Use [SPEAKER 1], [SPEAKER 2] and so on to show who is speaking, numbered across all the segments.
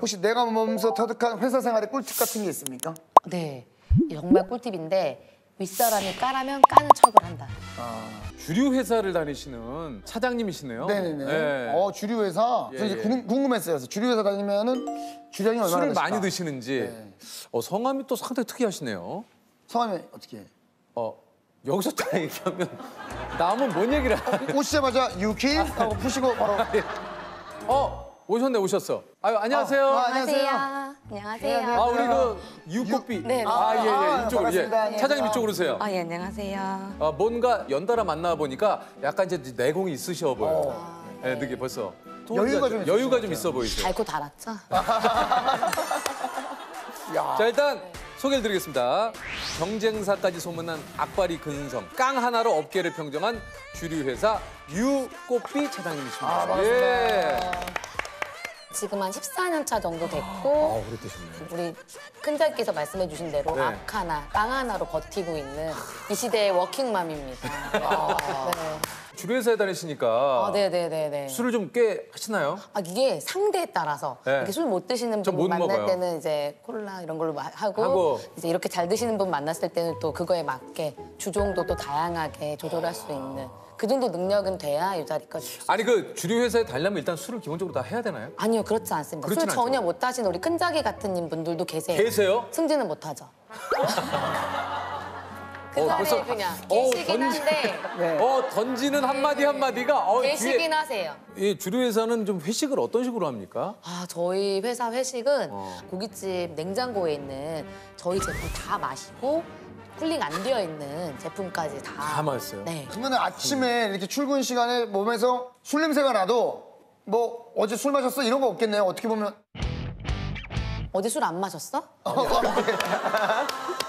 [SPEAKER 1] 혹시 내가 몸소 터득한 회사 생활의 꿀팁 같은 게 있습니까?
[SPEAKER 2] 네, 정말 꿀팁인데 윗사람이 까라면 까는 척을 한다.
[SPEAKER 3] 주류 회사를 다니시는 차장님이시네요.
[SPEAKER 1] 네네네.
[SPEAKER 3] 네.
[SPEAKER 1] 어 주류 회사.
[SPEAKER 3] 예,
[SPEAKER 1] 저 이제
[SPEAKER 3] 예.
[SPEAKER 1] 궁- 궁금했어요. 그래서 주류 회사 다니면은 주량이 얼마나
[SPEAKER 3] 술을
[SPEAKER 1] 되실까?
[SPEAKER 3] 많이 드시는지.
[SPEAKER 1] 네.
[SPEAKER 3] 어, 성함이 또 상당히 특이하시네요.
[SPEAKER 1] 성함이 어떻게? 해?
[SPEAKER 3] 어, 여기서 딱 얘기하면 남은 뭔 얘기를 하
[SPEAKER 1] 오시자마자 유키 하고 푸시고 바로.
[SPEAKER 3] 어, 오셨네, 오셨어. 아유, 안녕하세요.
[SPEAKER 1] 아, 안녕하세요.
[SPEAKER 2] 안녕하세요.
[SPEAKER 3] 아, 우리 그 유꽃비.
[SPEAKER 2] 네, 네.
[SPEAKER 3] 아, 예, 예.
[SPEAKER 1] 아,
[SPEAKER 3] 이쪽으로. 예.
[SPEAKER 1] 반갑습니다.
[SPEAKER 3] 차장님 이쪽으로 오세요.
[SPEAKER 2] 아, 예, 안녕하세요.
[SPEAKER 3] 아, 뭔가 연달아 만나 보니까 약간 이제 내공이 있으셔 보여요. 예, 느게 벌써.
[SPEAKER 1] 여유가 좀
[SPEAKER 3] 여유가 좀 있어 보이세요.
[SPEAKER 2] 달고 달았죠?
[SPEAKER 3] 자 일단 소개를 드리겠습니다. 경쟁사까지 소문난 악바리 근성 깡 하나로 업계를 평정한 주류 회사 유꽃비 차장님이십니다.
[SPEAKER 1] 아, 반갑습니다.
[SPEAKER 3] 예.
[SPEAKER 2] 지금 한 14년 차 정도
[SPEAKER 3] 아,
[SPEAKER 2] 됐고
[SPEAKER 3] 오래되셨네요.
[SPEAKER 2] 우리 큰자께서 말씀해 주신 대로
[SPEAKER 3] 네.
[SPEAKER 2] 악 하나, 깡 하나로 버티고 있는 이 시대의 워킹맘입니다. 네.
[SPEAKER 3] 주류 회사에 다니시니까
[SPEAKER 2] 아, 네네네네.
[SPEAKER 3] 술을 좀 꽤 하시나요?
[SPEAKER 2] 아, 이게 상대에 따라서
[SPEAKER 3] 네.
[SPEAKER 2] 이렇게 술 못 드시는 분 만날
[SPEAKER 3] 먹어요.
[SPEAKER 2] 때는 이제 콜라 이런 걸로 마- 하고,
[SPEAKER 3] 하고.
[SPEAKER 2] 이제 이렇게 잘 드시는 분 만났을 때는 또 그거에 맞게 주종도 또 다양하게 조절할 수 있는 그 정도 능력은 돼야 이 자리까지.
[SPEAKER 3] 아니 그 주류 회사에 다니려면 일단 술을 기본적으로 다 해야 되나요?
[SPEAKER 2] 아니요 그렇지 않습니다. 술
[SPEAKER 3] 그렇진 않죠.
[SPEAKER 2] 전혀 못 하시는 우리 큰자기 같은 님 분들도 계세요.
[SPEAKER 3] 계세요?
[SPEAKER 2] 승진은 못 하죠. 그
[SPEAKER 3] 어,
[SPEAKER 2] 자리에
[SPEAKER 3] 벌써-
[SPEAKER 2] 그냥
[SPEAKER 3] 어,
[SPEAKER 2] 계시긴
[SPEAKER 3] 던지-
[SPEAKER 2] 한데
[SPEAKER 1] 네.
[SPEAKER 3] 어 던지는 한마디 한마디가 어,
[SPEAKER 2] 계시긴 하세요.
[SPEAKER 3] 이 주류 회사는 좀 회식을 어떤 식으로 합니까?
[SPEAKER 2] 아 저희 회사 회식은
[SPEAKER 3] 어.
[SPEAKER 2] 고깃집 냉장고에 있는 저희 제품 다 마시고 쿨링 안 되어 있는 제품까지 다.
[SPEAKER 3] 다 마셨어요?
[SPEAKER 2] 네.
[SPEAKER 1] 그러면 아침에 이렇게 출근 시간에 몸에서 술 냄새가 나도 뭐 어제 술 마셨어 이런 거 없겠네요. 어떻게 보면
[SPEAKER 2] 어제 술 안 마셨어?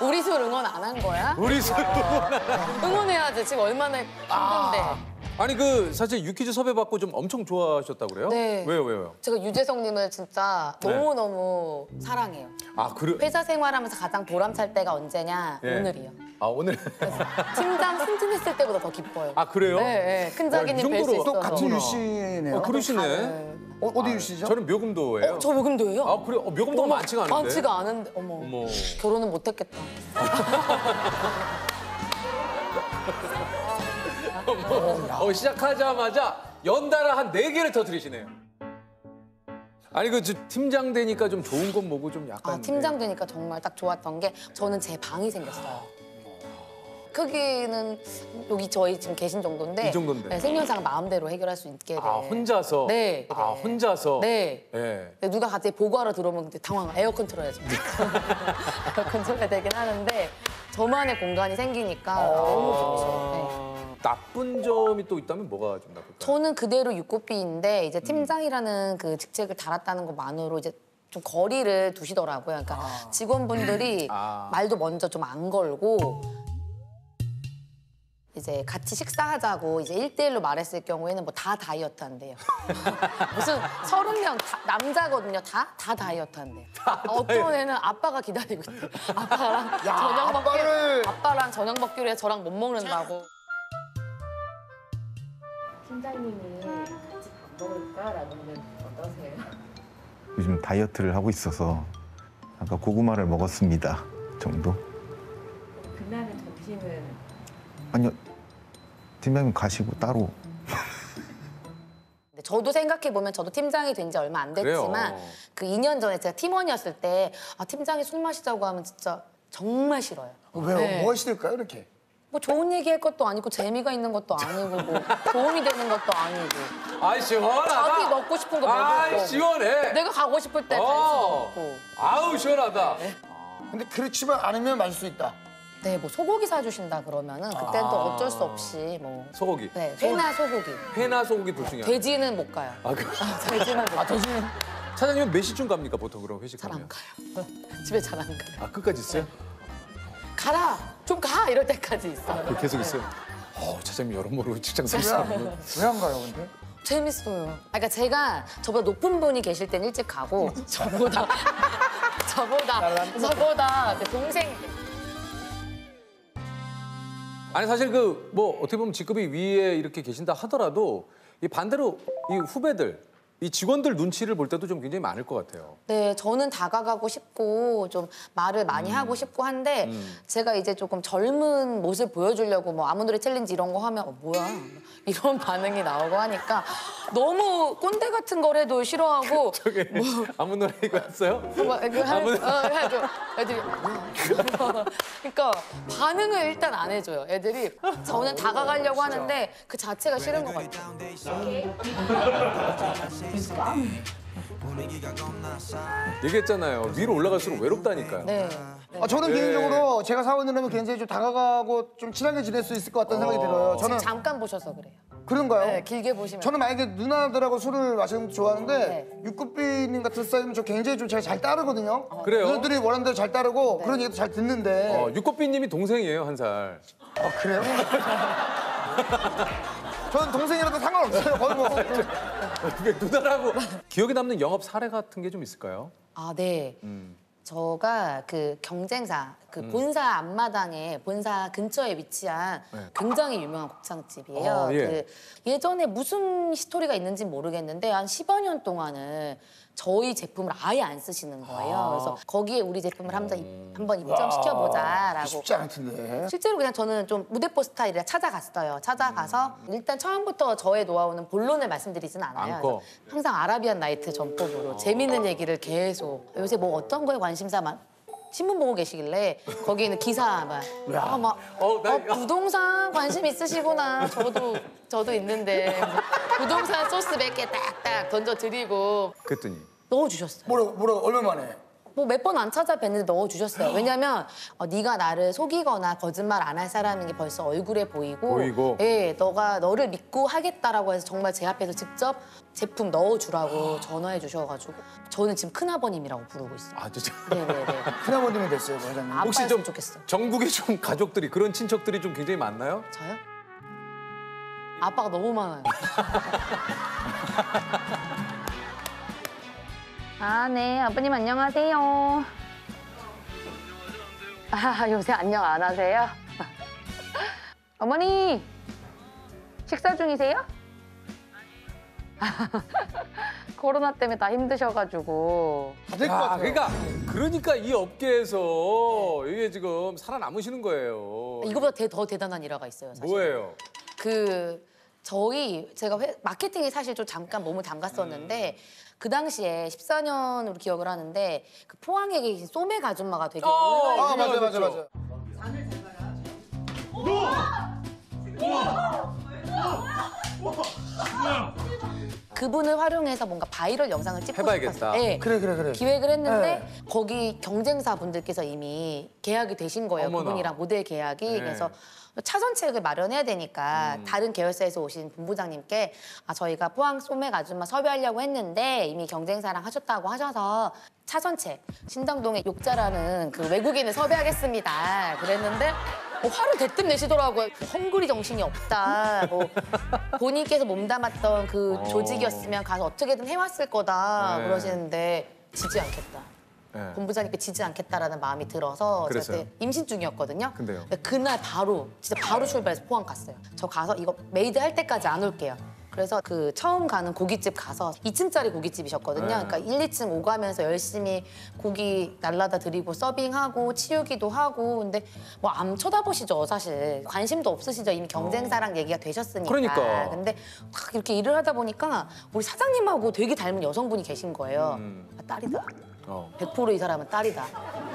[SPEAKER 2] 우리 술 응원 안 한 거야?
[SPEAKER 3] 우리 술
[SPEAKER 2] 응원해야지. 지금 얼마나 힘든데.
[SPEAKER 3] 아니 그 사실 유퀴즈 섭외 받고 좀 엄청 좋아하셨다고 그래요?
[SPEAKER 2] 네.
[SPEAKER 3] 왜요 왜요?
[SPEAKER 2] 제가 유재석님을 진짜
[SPEAKER 3] 네.
[SPEAKER 2] 너무 너무 사랑해요.
[SPEAKER 3] 아 그래?
[SPEAKER 2] 회사 생활하면서 가장 보람찰 때가 언제냐?
[SPEAKER 3] 예.
[SPEAKER 2] 오늘이요.
[SPEAKER 3] 아 오늘
[SPEAKER 2] 팀장 승진했을 때보다 더 기뻐요.
[SPEAKER 3] 아 그래요?
[SPEAKER 2] 네, 네. 큰 자기님
[SPEAKER 3] 야,
[SPEAKER 2] 이뵐수
[SPEAKER 3] 정도로
[SPEAKER 2] 있어서.
[SPEAKER 1] 또 같은. 유씨네요.
[SPEAKER 3] 어, 그러시네.
[SPEAKER 2] 네.
[SPEAKER 1] 어, 어디 유씨죠?
[SPEAKER 3] 저는 묘금도예요.
[SPEAKER 2] 어, 저 묘금도예요?
[SPEAKER 3] 아 그래? 어, 묘금도가
[SPEAKER 2] 어머,
[SPEAKER 3] 많지가 않은데.
[SPEAKER 2] 많지가 않은데. 어머.
[SPEAKER 3] 어머.
[SPEAKER 2] 결혼은 못했겠다.
[SPEAKER 3] 어, 시작하자마자 연달아 한 네 개를 터뜨리시네요. 아니 그저 팀장 되니까 좀 좋은 건 뭐고 좀 약간
[SPEAKER 2] 아, 팀장 되니까 정말 딱 좋았던 게 저는 제 방이 생겼어요. 크기는 여기 저희 지금 계신 정도인데
[SPEAKER 3] 이 정도인데.
[SPEAKER 2] 네, 생년상 마음대로 해결할 수 있게 돼.
[SPEAKER 3] 아 혼자서
[SPEAKER 2] 네.
[SPEAKER 3] 아
[SPEAKER 2] 네.
[SPEAKER 3] 혼자서
[SPEAKER 2] 네.
[SPEAKER 3] 예.
[SPEAKER 2] 근데 누가 갑자기 보고하러 들어오면 그때 당황 에어컨 틀어야지. 에어컨 틀어야 되긴 하는데 저만의 공간이 생기니까 너무 좋죠. 네.
[SPEAKER 3] 아, 나쁜 점이 또 있다면 뭐가 좀 나쁠까요?
[SPEAKER 2] 저는 그대로 육고비인데 이제 팀장이라는 그 직책을 달았다는 것만으로 이제 좀 거리를 두시더라고요. 그러니까 직원분들이
[SPEAKER 3] 아.
[SPEAKER 2] 말도 먼저 좀 안 걸고 이제 같이 식사하자고 이제 일대일로 말했을 경우에는 뭐 다 다이어트 한대요. 무슨 서른 명 다- 남자거든요. 다? 다 다이어트 한대요. 어떤 애는 아빠가 기다리고 있대. 아빠랑 저녁 먹기로
[SPEAKER 1] 아빠를-
[SPEAKER 2] 아빠랑 저녁 먹기로 해 저랑 못 먹는다고.
[SPEAKER 4] 팀장님이 같이 밥 먹을까라는 어떠세요?
[SPEAKER 5] 요즘 다이어트를 하고 있어서 아까 고구마를 먹었습니다 정도
[SPEAKER 4] 그날의 점심은
[SPEAKER 5] 아니요 팀장님 가시고 따로
[SPEAKER 2] 근데 저도 생각해 보면 저도 팀장이 된 지 얼마 안 됐지만
[SPEAKER 3] 그래요.
[SPEAKER 2] 그 2년 전에 제가 팀원이었을 때 아, 팀장이 술 마시자고 하면 진짜 정말 싫어요.
[SPEAKER 1] 왜요?
[SPEAKER 2] 네.
[SPEAKER 1] 뭐가 싫을까요 이렇게?
[SPEAKER 2] 뭐 좋은 얘기 할 것도 아니고 재미가 있는 것도 아니고 뭐 도움이 되는 것도 아니고
[SPEAKER 3] 아 시원하다.
[SPEAKER 2] 자기 먹고 싶은 거 먹을
[SPEAKER 3] 아
[SPEAKER 2] 거고
[SPEAKER 3] 시원해.
[SPEAKER 2] 내가 가고 싶을 때 갈 수도
[SPEAKER 3] 어.
[SPEAKER 2] 없고
[SPEAKER 3] 아우 시원하다.
[SPEAKER 1] 근데 그렇지만 않으면 마실 수 있다.
[SPEAKER 2] 네 뭐 소고기 사주신다 그러면은 그때는 또 어쩔 수 없이 뭐
[SPEAKER 3] 소고기.
[SPEAKER 2] 네, 회나 소고기
[SPEAKER 3] 회나 소고기 둘 중에 하나.
[SPEAKER 2] 돼지는 못 가요
[SPEAKER 3] 아, 그,
[SPEAKER 2] 돼지는
[SPEAKER 1] 못아
[SPEAKER 2] 가요
[SPEAKER 1] 돼지는
[SPEAKER 3] 차장님은 몇 시쯤 갑니까 보통 그럼
[SPEAKER 2] 잘안
[SPEAKER 3] 회식하면?
[SPEAKER 2] 가요 집에 잘 안 가요
[SPEAKER 3] 아 끝까지 있어요?
[SPEAKER 2] 가라 좀 가 이럴 때까지 있어요
[SPEAKER 3] 그 계속 있어요. 어 차장님 여러모로 직장 생활.
[SPEAKER 1] 왜안 가요 근데?
[SPEAKER 2] 재밌어요. 아, 그러니까 제가 저보다 높은 분이 계실 땐 일찍 가고 저보다 저보다 저보다 제 동생
[SPEAKER 3] 아니 사실 그 뭐 어떻게 보면 직급이 위에 이렇게 계신다 하더라도 이 반대로 이 후배들 이 직원들 눈치를 볼 때도 좀 굉장히 많을 것 같아요.
[SPEAKER 2] 네, 저는 다가가고 싶고 좀 말을 많이 하고 싶고 한데 제가 이제 조금 젊은 모습 보여주려고 뭐 아무 노래 챌린지 이런 거 하면 어, 뭐야 이런 반응이 나오고 하니까 너무 꼰대 같은 걸 해도 싫어하고
[SPEAKER 3] 저게 아무 노래 이거 했어요?
[SPEAKER 2] 뭐, 이거 할-
[SPEAKER 3] 아무-
[SPEAKER 2] 어, 해도 애들이. 그러니까 반응을 일단 안 해줘요. 애들이 저는 다가가려고 하는데 그 자체가 싫은 것 같아요.
[SPEAKER 3] 얘기했잖아요. 위로 올라갈수록 외롭다니까요.
[SPEAKER 2] 네.
[SPEAKER 1] 아, 저는
[SPEAKER 3] 네.
[SPEAKER 1] 개인적으로 제가 사원이라면 굉장히 좀 다가가고 좀 친하게 지낼 수 있을 것 같다는 생각이 들어요.
[SPEAKER 2] 지금
[SPEAKER 1] 저는
[SPEAKER 2] 잠깐 보셔서 그래요.
[SPEAKER 1] 그런가요?
[SPEAKER 2] 네, 길게 보시면.
[SPEAKER 1] 저는 만약에 누나들하고 술을 마시는 것도 좋아하는데
[SPEAKER 2] 네.
[SPEAKER 1] 육구비님 같은 스타일이면 저 굉장히 좀 제가 잘 따르거든요.
[SPEAKER 3] 그래요?
[SPEAKER 1] 누나들이 원하는 대로 잘 따르고
[SPEAKER 2] 네.
[SPEAKER 1] 그런 얘기도 잘 듣는데.
[SPEAKER 3] 어, 육꽃비님이 동생이에요, 한 살.
[SPEAKER 1] 아, 그래요? 저는 동생이라도 상관없어요. 거의 뭐.
[SPEAKER 3] 그게 누나라고 기억에 남는 영업 사례 같은 게 좀 있을까요?
[SPEAKER 2] 아, 네.
[SPEAKER 3] 음.
[SPEAKER 2] 저가 그 경쟁사, 그 본사 앞마당에 본사 근처에 위치한
[SPEAKER 3] 네.
[SPEAKER 2] 굉장히 유명한 곱창집이에요.
[SPEAKER 3] 아, 예.
[SPEAKER 2] 그 예전에 무슨 스토리가 있는지 모르겠는데 한 10여 년 동안은 저희 제품을 아예 안 쓰시는 거예요.
[SPEAKER 3] 아.
[SPEAKER 2] 그래서 거기에 우리 제품을 한번 입-
[SPEAKER 3] 음.
[SPEAKER 2] 한번 입점시켜보자라고.
[SPEAKER 1] 쉽지 않을 텐데.
[SPEAKER 2] 실제로 그냥 저는 좀 무대포 스타일이라 찾아갔어요. 찾아가서 일단 처음부터 저의 노하우는 본론을 말씀드리진 않아요. 항상 아라비안 나이트 전법으로 재밌는 얘기를 계속 요새 뭐 어떤 거에 관심사 만 신문 보고 계시길래 거기 있는 기사 막, 아, 막
[SPEAKER 3] 어, 나-
[SPEAKER 2] 어, 부동산 관심 있으시구나. 저도 저도 있는데 뭐 부동산 소스 몇 개 딱딱 던져 드리고
[SPEAKER 3] 그랬더니
[SPEAKER 2] 넣어주셨어요.
[SPEAKER 1] 뭐라고, 뭐라고, 얼마 만에?
[SPEAKER 2] 뭐 몇 번 안 찾아뵀는데 넣어주셨어요. 왜냐면 어, 네가 나를 속이거나 거짓말 안 할 사람인 게 벌써 얼굴에 보이고,
[SPEAKER 3] 보이고.
[SPEAKER 2] 예, 너가 너를 믿고 하겠다라고 해서 정말 제 앞에서 직접 제품 넣어주라고 전화해 주셔가지고 저는 지금 큰아버님이라고 부르고 있어요.
[SPEAKER 3] 아 진짜
[SPEAKER 2] 네네네.
[SPEAKER 1] 큰아버님이 됐어요, 과장님.
[SPEAKER 3] 혹시
[SPEAKER 2] 아빠였으면
[SPEAKER 3] 좀
[SPEAKER 2] 좋겠어.
[SPEAKER 3] 전국에 좀 가족들이 그런 친척들이 좀 굉장히 많나요?
[SPEAKER 2] 저요? 아빠가 너무 많아요. 아, 네. 아버님 안녕하세요. 아, 요새 안녕 안 하세요? 어머니, 식사 중이세요? 코로나 때문에 다 힘드셔가지고.
[SPEAKER 1] 될것
[SPEAKER 3] 야,
[SPEAKER 1] 같아요.
[SPEAKER 3] 그러니까 그러니까 이 업계에서 이게 지금 살아남으시는 거예요.
[SPEAKER 2] 이거보다 대- 더 대단한 일화가 있어요, 사실.
[SPEAKER 3] 뭐예요?
[SPEAKER 2] 그 저희 제가 회- 마케팅에 사실 좀 잠깐 몸을 담갔었는데 그 당시에 14년으로 기억을 하는데 그 포항에 계신 소맥 아줌마가 되게
[SPEAKER 3] 어.
[SPEAKER 1] 아, 맞아, 맞아. 맞아.
[SPEAKER 2] 그분을 활용해서 뭔가 바이럴 영상을 찍고
[SPEAKER 3] 해봐야겠다.
[SPEAKER 2] 싶었어요. 네.
[SPEAKER 1] 그래, 그래, 그래.
[SPEAKER 2] 기획을 했는데
[SPEAKER 1] 네.
[SPEAKER 2] 거기 경쟁사 분들께서 이미 계약이 되신 거예요.
[SPEAKER 3] 어머나.
[SPEAKER 2] 그분이랑 모델 계약이.
[SPEAKER 3] 네.
[SPEAKER 2] 그래서 차선책을 마련해야 되니까
[SPEAKER 3] 음.
[SPEAKER 2] 다른 계열사에서 오신 본부장님께 아, 저희가 포항 소맥 아줌마 섭외하려고 했는데 이미 경쟁사랑 하셨다고 하셔서 차선책 신당동의 욕자라는 그 외국인을 섭외하겠습니다. 그랬는데 뭐 화를 대뜸 내시더라고요. 헝그리 정신이 없다. 뭐 본인께서 몸담았던 그
[SPEAKER 3] 어.
[SPEAKER 2] 조직이었으면 가서 어떻게든 해왔을 거다
[SPEAKER 3] 네.
[SPEAKER 2] 그러시는데 지지 않겠다.
[SPEAKER 3] 네.
[SPEAKER 2] 본부장님께 지지 않겠다라는 마음이 들어서 제가
[SPEAKER 3] 그랬어요?
[SPEAKER 2] 그때 임신 중이었거든요.
[SPEAKER 3] 근데요?
[SPEAKER 2] 그날 바로 진짜 바로 출발해서 포항 갔어요. 저 가서 이거 made 할 때까지 안 올게요. 그래서 그 처음 가는 고깃집 가서 2층짜리 고깃집이셨거든요.
[SPEAKER 3] 네.
[SPEAKER 2] 그러니까 1, 2층 오가면서 열심히 고기 날라다 드리고 서빙하고 치우기도 하고 근데 뭐 안 쳐다보시죠 사실 관심도 없으시죠 이미 경쟁사랑 얘기가 되셨으니까.
[SPEAKER 3] 그러니까.
[SPEAKER 2] 근데 막 이렇게 일을 하다 보니까 우리 사장님하고 되게 닮은 여성분이 계신 거예요.
[SPEAKER 3] 음.
[SPEAKER 2] 아, 딸이다.
[SPEAKER 3] 어.
[SPEAKER 2] 100%이 사람은 딸이다.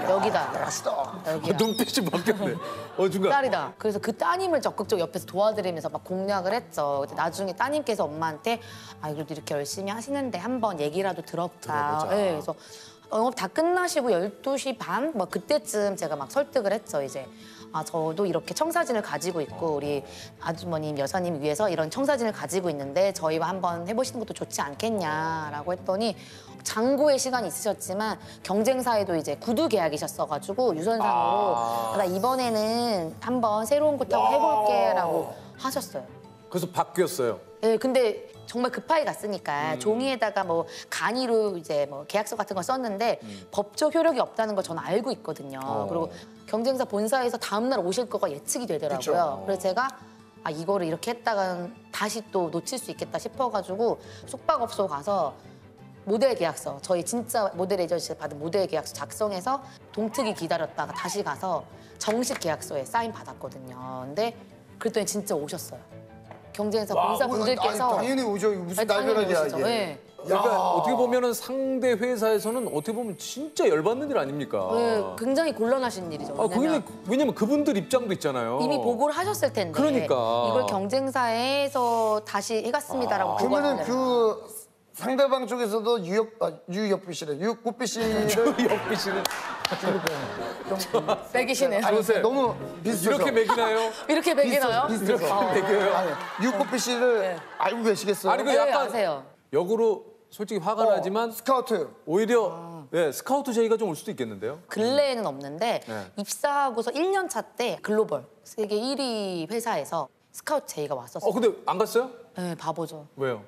[SPEAKER 2] 여기다.
[SPEAKER 1] 맛있다.
[SPEAKER 2] 여기야.
[SPEAKER 3] 눈빛이 바뀌었네. 어 중간.
[SPEAKER 2] 딸이다. 그래서 그 따님을 적극적으로 옆에서 도와드리면서 막 공략을 했죠. 근데 나중에 따님께서 엄마한테 아 그래도 이렇게 열심히 하시는데 한번 얘기라도 들어보자.
[SPEAKER 3] 들어보자.
[SPEAKER 2] 네, 그래서 영업 다 끝나시고 12시 반 뭐 그때쯤 제가 막 설득을 했죠. 이제 아 저도 이렇게 청사진을 가지고 있고 우리 아주머님 여사님 위해서 이런 청사진을 가지고 있는데 저희와 한번 해보시는 것도 좋지 않겠냐라고 했더니 장고의 시간이 있으셨지만 경쟁사에도 이제 구두 계약이셨어가지고 유선상으로
[SPEAKER 3] 아.
[SPEAKER 2] 나 이번에는 한번 새로운 곳하고 해볼게라고 하셨어요.
[SPEAKER 3] 그래서 바뀌었어요.
[SPEAKER 2] 예, 근데 정말 급하게 갔으니까
[SPEAKER 3] 음.
[SPEAKER 2] 종이에다가 뭐 간이로 이제 뭐 계약서 같은 걸 썼는데 법적 효력이 없다는 걸 저는 알고 있거든요.
[SPEAKER 3] 음. 어.
[SPEAKER 2] 그리고 경쟁사 본사에서 다음 날 오실 거가 예측이 되더라고요.
[SPEAKER 1] 그쵸.
[SPEAKER 2] 그래서 제가 아 이거를 이렇게 했다가 다시 또 놓칠 수 있겠다 싶어가지고 숙박업소 가서 모델 계약서 저희 진짜 모델 에이전시에서 받은 모델 계약서 작성해서 동특이 기다렸다가 다시 가서 정식 계약서에 사인 받았거든요. 근데 그랬더니 진짜 오셨어요. 경쟁사
[SPEAKER 1] 와,
[SPEAKER 2] 본사
[SPEAKER 1] 아니,
[SPEAKER 2] 분들께서
[SPEAKER 1] 당연히 오죠. 이거 무슨
[SPEAKER 2] 당연히
[SPEAKER 1] 날벼락이야
[SPEAKER 2] 오시죠.
[SPEAKER 1] 이게.
[SPEAKER 2] 네.
[SPEAKER 3] 그러니까 어떻게 보면은 상대 회사에서는 어떻게 보면 진짜 열받는 일 아닙니까?
[SPEAKER 2] 네, 굉장히 곤란하신 일이죠.
[SPEAKER 3] 아,
[SPEAKER 2] 왜냐면
[SPEAKER 3] 왜냐면, 왜냐면 그분들 입장도 있잖아요.
[SPEAKER 2] 이미 보고를 하셨을 텐데
[SPEAKER 3] 그러니까.
[SPEAKER 2] 이걸 경쟁사에서 다시 해갔습니다라고 보고를
[SPEAKER 1] 그러면은
[SPEAKER 2] 하네요.
[SPEAKER 1] 그 상대방 쪽에서도 유역 아, 유역비 씨래 유꽃비 씨를
[SPEAKER 3] 역비 씨는
[SPEAKER 2] 매기시네요.
[SPEAKER 1] 아니,
[SPEAKER 3] 조셉.
[SPEAKER 1] 너무 비슷해서
[SPEAKER 3] 이렇게 매기나요?
[SPEAKER 2] 이렇게 매기나요?
[SPEAKER 1] 비슷해서
[SPEAKER 2] 어.
[SPEAKER 3] 매겨요?
[SPEAKER 1] 아니 유꽃비 씨를
[SPEAKER 2] 네.
[SPEAKER 1] 알고 계시겠어요?
[SPEAKER 3] 아니 그
[SPEAKER 2] 네,
[SPEAKER 3] 약간
[SPEAKER 2] 아세요.
[SPEAKER 3] 역으로 솔직히 화가
[SPEAKER 1] 어,
[SPEAKER 3] 나지만
[SPEAKER 1] 스카우트
[SPEAKER 3] 오히려
[SPEAKER 2] 아.
[SPEAKER 3] 예, 스카우트 제의가 좀 올 수도 있겠는데요.
[SPEAKER 2] 근래에는 없는데
[SPEAKER 3] 네.
[SPEAKER 2] 입사하고서 1년 차 때 글로벌 세계 1위 회사에서 스카우트 제의가 왔었어요.
[SPEAKER 3] 어 근데 안 갔어요?
[SPEAKER 2] 네, 바보죠.
[SPEAKER 3] 왜요?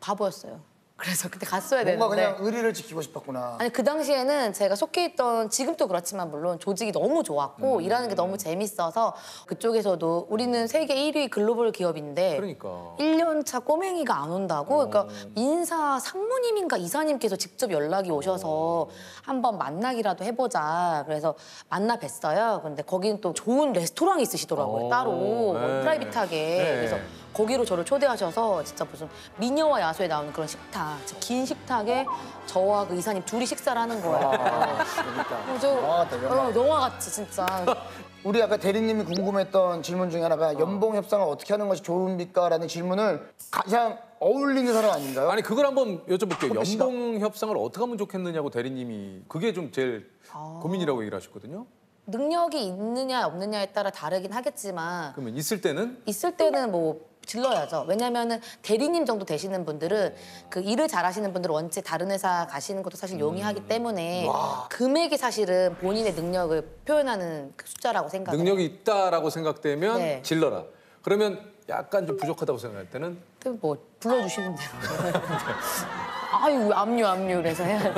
[SPEAKER 2] 바보였어요. 그래서 그때 갔어야 되는데.
[SPEAKER 1] 뭔가 그냥 의리를 지키고 싶었구나.
[SPEAKER 2] 아니 그 당시에는 제가 속해 있던 지금도 그렇지만 물론 조직이 너무 좋았고
[SPEAKER 3] 음.
[SPEAKER 2] 일하는 게 너무 재밌어서 그쪽에서도 우리는 세계 1위 글로벌 기업인데
[SPEAKER 3] 그러니까.
[SPEAKER 2] 1년 차 꼬맹이가 안 온다고 그러니까
[SPEAKER 3] 어.
[SPEAKER 2] 인사 상무님인가 이사님께서 직접 연락이 오셔서 한번 만나기라도 해보자 그래서 만나 뵀어요 근데 거기는 또 좋은 레스토랑이 있으시더라고요
[SPEAKER 3] 어.
[SPEAKER 2] 따로 뭐
[SPEAKER 3] 네.
[SPEAKER 2] 프라이빗하게
[SPEAKER 3] 네.
[SPEAKER 2] 그래서 거기로 저를 초대하셔서 진짜 무슨 미녀와 야수에 나오는 그런 식탁 진짜 긴 식탁에 저와 그 이사님 둘이 식사를 하는 거예요
[SPEAKER 1] 그러니까.
[SPEAKER 2] 어, 저,
[SPEAKER 1] 영화 같다, 영화.
[SPEAKER 2] 어, 영화 같지 진짜
[SPEAKER 1] 우리 아까 대리님이 궁금했던 질문 중에 하나가 연봉 협상을 어떻게 하는 것이 좋습니까라는 질문을 가장 어울리는 사람 아닌가요?
[SPEAKER 3] 아니 그걸 한번 여쭤볼게요. 연봉 협상을 어떻게 하면 좋겠느냐고 대리님이 그게 좀 제일
[SPEAKER 2] 아.
[SPEAKER 3] 고민이라고 얘기를 하셨거든요.
[SPEAKER 2] 능력이 있느냐 없느냐에 따라 다르긴 하겠지만
[SPEAKER 3] 그러면 있을 때는
[SPEAKER 2] 있을 때는 뭐 질러야죠. 왜냐면은 대리님 정도 되시는 분들은 그 일을 잘하시는 분들은 원체 다른 회사 가시는 것도 사실 용이하기 때문에 금액이 사실은 본인의 능력을 표현하는 그 숫자라고 생각해요.
[SPEAKER 3] 능력이 있다라고 생각되면
[SPEAKER 2] 네.
[SPEAKER 3] 질러라. 그러면 약간 좀 부족하다고 생각할 때는
[SPEAKER 2] 그뭐 불러주시면 돼요. 아유 압류 압류 그래서 해야 돼.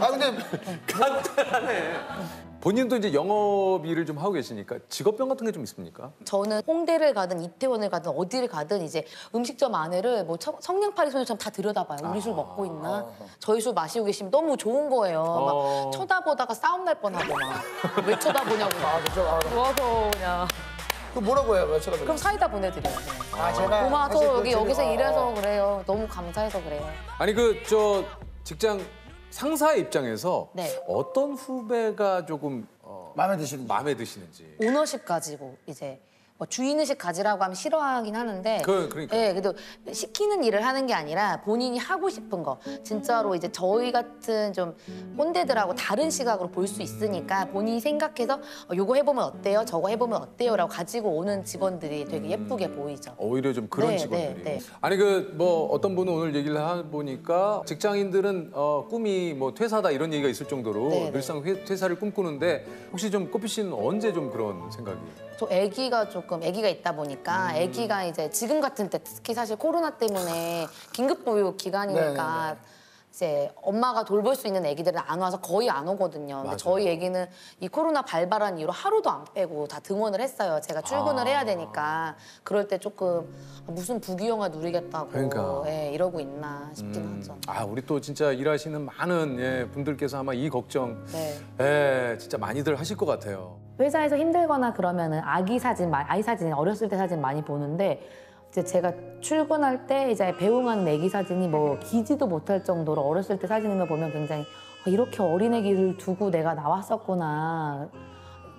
[SPEAKER 1] 아 근데
[SPEAKER 3] 본인도 이제 영업 일을 좀 하고 계시니까 직업병 같은 게 좀 있습니까?
[SPEAKER 2] 저는 홍대를 가든 이태원을 가든 어디를 가든 이제 음식점 안에를 뭐 청- 성냥팔이 소녀처럼 다 들여다봐요. 우리 술 먹고 있나? 저희 술 마시고 계시면 너무 좋은 거예요.
[SPEAKER 3] 어.
[SPEAKER 2] 막 쳐다보다가 싸움 날 뻔하고 막 왜 쳐다보냐고.
[SPEAKER 1] 아 그죠. 아,
[SPEAKER 2] 좋아서 그냥.
[SPEAKER 1] 그 뭐라고 해요? 왜 쳐다보세요?
[SPEAKER 2] 그럼 사이다 보내드려요.
[SPEAKER 1] 아 제가
[SPEAKER 2] 고마워.
[SPEAKER 1] 사실
[SPEAKER 2] 저
[SPEAKER 1] 그
[SPEAKER 2] 여기 여기서
[SPEAKER 1] 아,
[SPEAKER 2] 일해서 그래요. 너무 감사해서 그래요.
[SPEAKER 3] 아니 그 저 직장 상사의 입장에서
[SPEAKER 2] 네.
[SPEAKER 3] 어떤 후배가 조금 어,
[SPEAKER 1] 마음에 드시는지.
[SPEAKER 3] 마음에 드시는지.
[SPEAKER 2] 오너십 가지고 이제 뭐 주인의식 가지라고 하면 싫어하긴 하는데
[SPEAKER 3] 그- 그러니까.
[SPEAKER 2] 예, 그래도 시키는 일을 하는 게 아니라 본인이 하고 싶은 거 진짜로 이제 저희 같은 좀 꼰대들하고 다른 시각으로 볼 수 있으니까 본인이 생각해서 어, 요거 해보면 어때요? 저거 해보면 어때요?라고 가지고 오는 직원들이 되게 예쁘게 보이죠.
[SPEAKER 3] 오히려 좀 그런
[SPEAKER 2] 네,
[SPEAKER 3] 직원들이.
[SPEAKER 2] 네, 네.
[SPEAKER 3] 아니 그 뭐 어떤 분은 오늘 얘기를 해 보니까 직장인들은 어, 꿈이 뭐 퇴사다 이런 얘기가 있을 정도로
[SPEAKER 2] 네, 네.
[SPEAKER 3] 늘상 회- 퇴사를 꿈꾸는데 혹시 좀 꼬피 씨는 언제 좀 그런 생각이?
[SPEAKER 2] 저 아기가 조금 아기가 있다 보니까
[SPEAKER 3] 음.
[SPEAKER 2] 아기가 이제 지금 같은 때 특히 사실 코로나 때문에 긴급 보육 기간이니까
[SPEAKER 1] 네, 네,
[SPEAKER 2] 이제 엄마가 돌볼 수 있는 아기들은 안 와서 거의 안 오거든요. 근데
[SPEAKER 3] 맞아요.
[SPEAKER 2] 저희 아기는 이 코로나 발발한 이후로 하루도 안 빼고 다 등원을 했어요. 제가 출근을
[SPEAKER 3] 아.
[SPEAKER 2] 해야 되니까 그럴 때 조금 아, 무슨 부귀영화 누리겠다고
[SPEAKER 3] 그러니까.
[SPEAKER 2] 예, 이러고 있나 싶긴 하죠.
[SPEAKER 3] 아 우리 또 진짜 일하시는 많은 예, 분들께서 아마 이 걱정
[SPEAKER 2] 네.
[SPEAKER 3] 예, 진짜 많이들 하실 것 같아요.
[SPEAKER 2] 회사에서 힘들거나 그러면은 아기 사진, 마- 아이 사진 어렸을 때 사진 많이 보는데 이제 제가 출근할 때 이제 배웅하는 아기 사진이 뭐 기지도 못할 정도로 어렸을 때 사진을 보면 굉장히 아, 이렇게 어린 아기를 두고 내가 나왔었구나.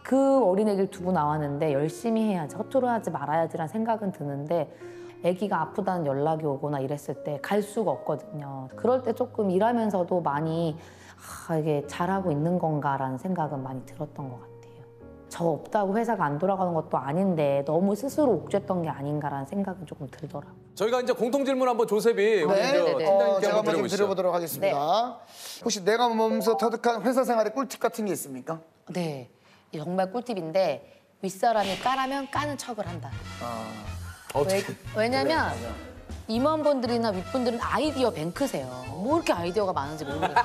[SPEAKER 2] 그 어린 아기를 두고 나왔는데 열심히 해야지 허투루 하지 말아야지라는 생각은 드는데 아기가 아프다는 연락이 오거나 이랬을 때 갈 수가 없거든요. 그럴 때 조금 일하면서도 많이 아, 이게 잘하고 있는 건가라는 생각은 많이 들었던 것 같아요. 저 없다고 회사가 안 돌아가는 것도 아닌데 너무 스스로 옥죄했던 게 아닌가라는 생각은 조금 들더라고요.
[SPEAKER 3] 저희가 이제 공통 질문 한번 조셉이 우리
[SPEAKER 2] 네,
[SPEAKER 3] 저
[SPEAKER 2] 네, 네.
[SPEAKER 1] 어,
[SPEAKER 3] 팀장님께
[SPEAKER 1] 제가
[SPEAKER 3] 한번
[SPEAKER 1] 한번 좀
[SPEAKER 3] 드려보시죠.
[SPEAKER 1] 드려보도록 하겠습니다. 혹시 내가 몸소 터득한 회사 생활의 꿀팁 같은 게 있습니까?
[SPEAKER 2] 네, 이 정말 꿀팁인데 윗사람이 까라면 까는 척을 한다.
[SPEAKER 3] 어떻게?
[SPEAKER 2] 왜, 냐면 임원분들이나 윗분들은 아이디어 뱅크세요. 뭐 이렇게 아이디어가 많은지 모르겠어요.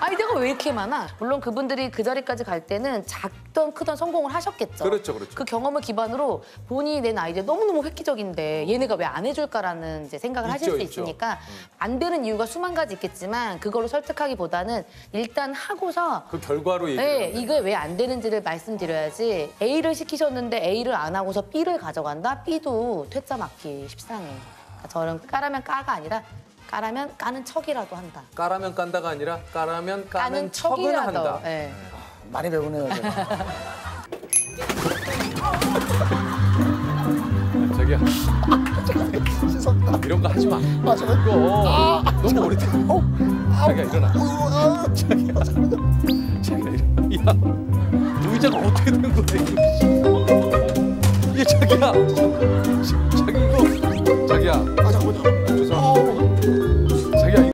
[SPEAKER 2] 아이디어가 왜 이렇게 많아? 물론 그분들이 그 자리까지 갈 때는 작던 크던 성공을 하셨겠죠.
[SPEAKER 3] 그렇죠, 그렇죠.
[SPEAKER 2] 그 경험을 기반으로 본인이 낸 아이디어 너무너무 획기적인데 얘네가 왜 안 해줄까라는 이제 생각을 하실
[SPEAKER 3] 있죠,
[SPEAKER 2] 수
[SPEAKER 3] 있죠.
[SPEAKER 2] 있으니까 안 되는 이유가 수만 가지 있겠지만 그걸로 설득하기보다는 일단 하고서
[SPEAKER 3] 그 결과로 얘기를
[SPEAKER 2] 네,
[SPEAKER 3] 하면
[SPEAKER 2] 이게 왜 안 되는지를 말씀드려야지 A를 시키셨는데 A를 안 하고서 B를 가져간다? B도 퇴짜 맞기 십상해. 그러니까 저는 까라면 까가 아니라 까라면 까는 척이라도 한다.
[SPEAKER 3] 까라면 깐다가 아니라 까라면 까는
[SPEAKER 2] 까는
[SPEAKER 3] 척은
[SPEAKER 2] 척이라도.
[SPEAKER 3] 한다.
[SPEAKER 2] 예.
[SPEAKER 1] 많이 배우네요. 제가.
[SPEAKER 3] 자기야. 이런 거 하지 마.
[SPEAKER 1] 맞아.
[SPEAKER 3] 이거 너무 오래돼. 자기야 일어나. 자기야. 자기야 일어나. 야 의자가 어떻게 된